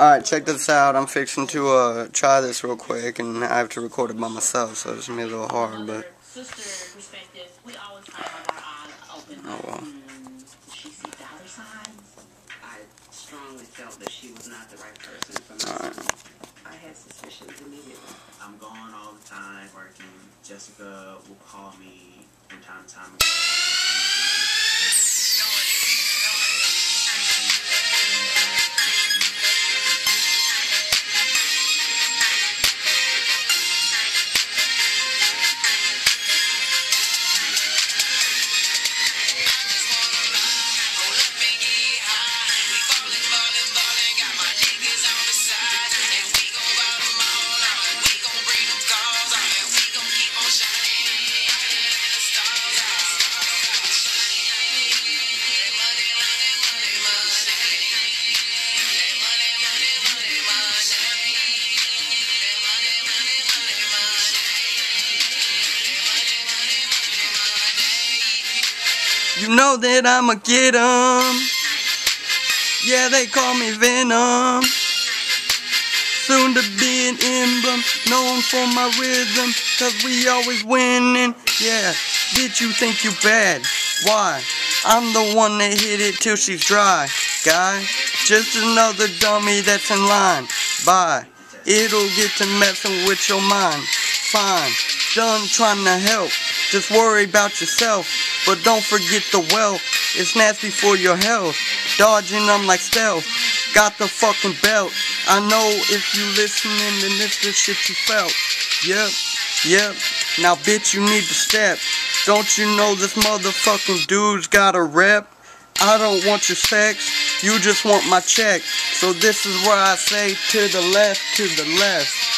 Alright, check this out. I'm fixing to uh, try this real quick, and I have to record it by myself, so it's gonna be a little hard, but. Sister we always have our eyes open. Oh, well. Did she see dollar? I strongly felt that she was not the right person for me. Alright. I had suspicions immediately. I'm gone all the time working. Jessica will call me from time to time. You know that I'ma get 'em. Yeah, they call me Venom. Soon to be an emblem, known for my rhythm, cause we always winning. Yeah, bitch, you think you bad. Why? I'm the one that hit it till she's dry. Guy, just another dummy that's in line. Bye. It'll get to messing with your mind. Fine, done trying to help. Just worry about yourself, but don't forget the wealth. It's nasty for your health. Dodging them like stealth. Got the fucking belt. I know if you listening, then this the shit you felt. Yep, yep. Now, bitch, you need to step. Don't you know this motherfucking dude's got a rep? I don't want your sex, you just want my check. So this is where I say to the left, to the left.